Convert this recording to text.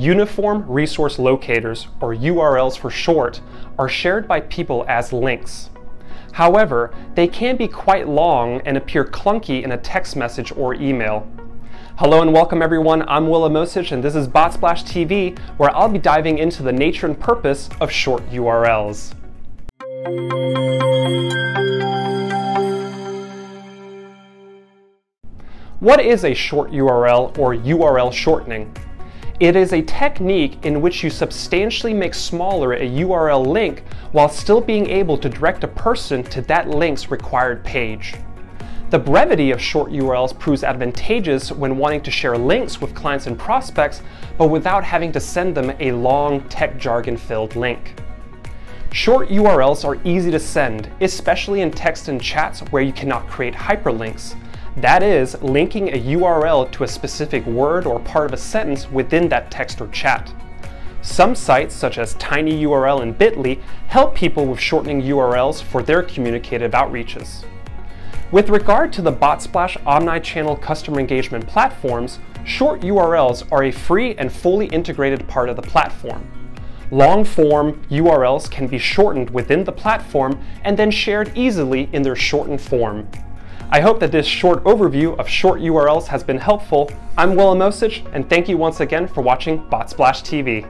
Uniform Resource Locators, or URLs for short, are shared by people as links. However, they can be quite long and appear clunky in a text message or email. Hello and welcome everyone, I'm Will Amosich and this is BotSplash TV, where I'll be diving into the nature and purpose of short URLs. What is a short URL or URL shortening? It is a technique in which you substantially make smaller a URL link while still being able to direct a person to that link's required page. The brevity of short URLs proves advantageous when wanting to share links with clients and prospects, but without having to send them a long tech jargon filled link. Short URLs are easy to send, especially in text and chats where you cannot create hyperlinks. That is, linking a URL to a specific word or part of a sentence within that text or chat. Some sites, such as tinyURL and Bitly, help people with shortening URLs for their communicative outreaches. With regard to the BotSplash omni-channel customer engagement platforms, short URLs are a free and fully integrated part of the platform. Long-form URLs can be shortened within the platform and then shared easily in their shortened form. I hope that this short overview of short URLs has been helpful. I'm Will Amosich, and thank you once again for watching BotSplash TV.